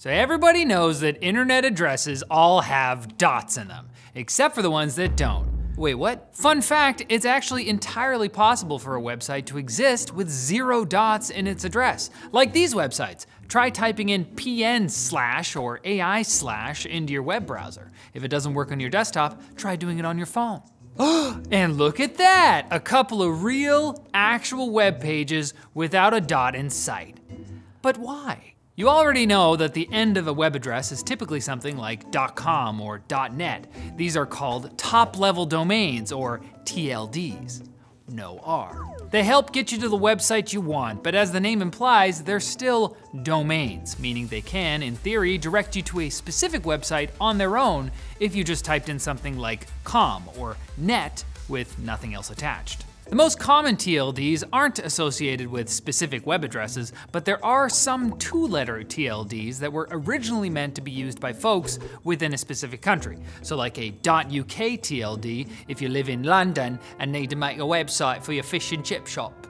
So everybody knows that internet addresses all have dots in them, except for the ones that don't. Wait, what? Fun fact, it's actually entirely possible for a website to exist with zero dots in its address. Like these websites. Try typing in pn slash or ai slash into your web browser. If it doesn't work on your desktop, try doing it on your phone. and look at that, a couple of real, actual web pages without a dot in sight. But why? You already know that the end of a web address is typically something like .com or .net. These are called top-level domains, or TLDs. No R. They help get you to the website you want, but as the name implies, they're still domains, meaning they can, in theory, direct you to a specific website on their own if you just typed in something like com or net with nothing else attached. The most common TLDs aren't associated with specific web addresses, but there are some two-letter TLDs that were originally meant to be used by folks within a specific country. So like a .uk TLD if you live in London and need to make a website for your fish and chip shop.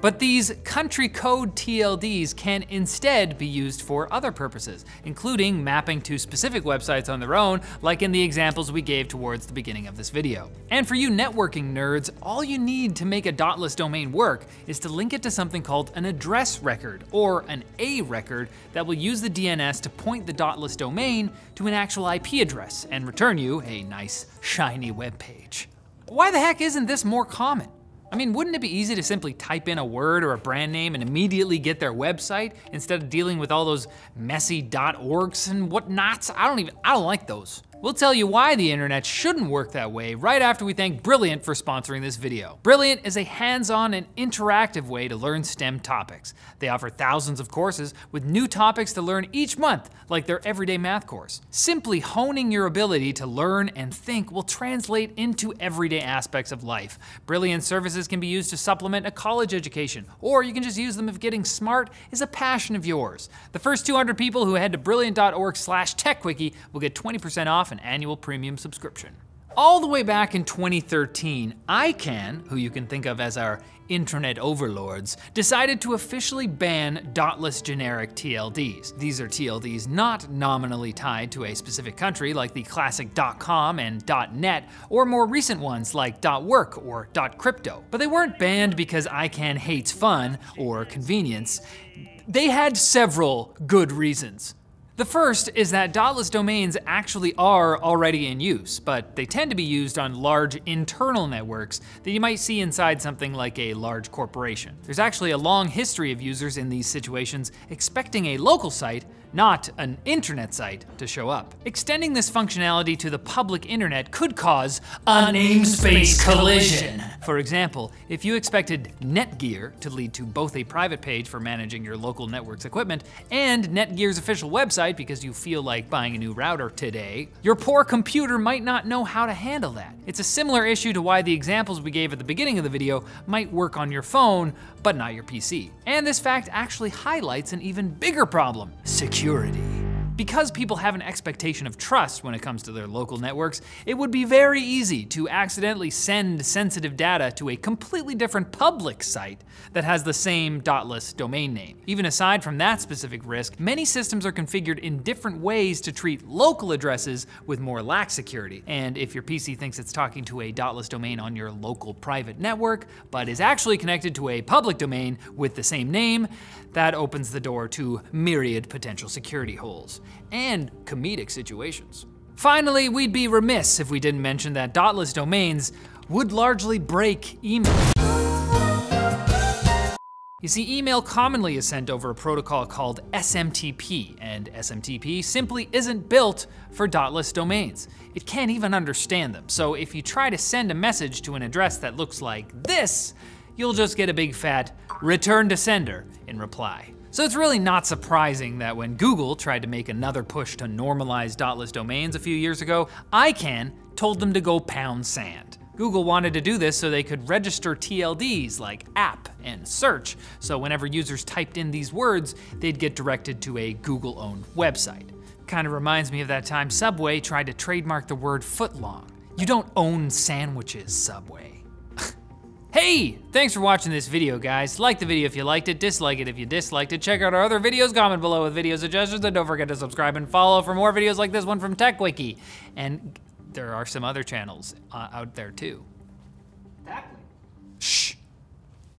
But these country code TLDs can instead be used for other purposes, including mapping to specific websites on their own, like in the examples we gave towards the beginning of this video. And for you networking nerds, all you need to make a dotless domain work is to link it to something called an address record, or an A record, that will use the DNS to point the dotless domain to an actual IP address and return you a nice, shiny web page. Why the heck isn't this more common? I mean, wouldn't it be easy to simply type in a word or a brand name and immediately get their website instead of dealing with all those messy .orgs and whatnots? I don't even, I don't like those. We'll tell you why the internet shouldn't work that way right after we thank Brilliant for sponsoring this video. Brilliant is a hands-on and interactive way to learn STEM topics. They offer thousands of courses with new topics to learn each month, like their everyday math course. Simply honing your ability to learn and think will translate into everyday aspects of life. Brilliant services can be used to supplement a college education, or you can just use them if getting smart is a passion of yours. The first 200 people who head to brilliant.org slash techquickie will get 20% off an annual premium subscription. All the way back in 2013, ICANN, who you can think of as our internet overlords, decided to officially ban dotless generic TLDs. These are TLDs not nominally tied to a specific country like the classic .com and .net, or more recent ones like .work or .crypto. But they weren't banned because ICANN hates fun or convenience. They had several good reasons. The first is that dotless domains actually are already in use, but they tend to be used on large internal networks that you might see inside something like a large corporation. There's actually a long history of users in these situations expecting a local site not an internet site, to show up. Extending this functionality to the public internet could cause a namespace collision. For example, if you expected Netgear to lead to both a private page for managing your local network's equipment and Netgear's official website because you feel like buying a new router today, your poor computer might not know how to handle that. It's a similar issue to why the examples we gave at the beginning of the video might work on your phone, but not your PC. And this fact actually highlights an even bigger problem, security. Because people have an expectation of trust when it comes to their local networks, it would be very easy to accidentally send sensitive data to a completely different public site that has the same dotless domain name. Even aside from that specific risk, many systems are configured in different ways to treat local addresses with more lax security. And if your PC thinks it's talking to a dotless domain on your local private network, but is actually connected to a public domain with the same name, that opens the door to myriad potential security holes and comedic situations. Finally, we'd be remiss if we didn't mention that dotless domains would largely break email. You see, email commonly is sent over a protocol called SMTP, and SMTP simply isn't built for dotless domains. It can't even understand them, so if you try to send a message to an address that looks like this, you'll just get a big fat return to sender in reply. So it's really not surprising that when Google tried to make another push to normalize dotless domains a few years ago, ICANN told them to go pound sand. Google wanted to do this so they could register TLDs like app and search, so whenever users typed in these words, they'd get directed to a Google-owned website. Kind of reminds me of that time Subway tried to trademark the word footlong. You don't own sandwiches, Subway. Hey, thanks for watching this video, guys. Like the video if you liked it, dislike it if you disliked it. Check out our other videos, comment below with video suggestions, and don't forget to subscribe and follow for more videos like this one from Techquickie. And there are some other channels uh, out there too.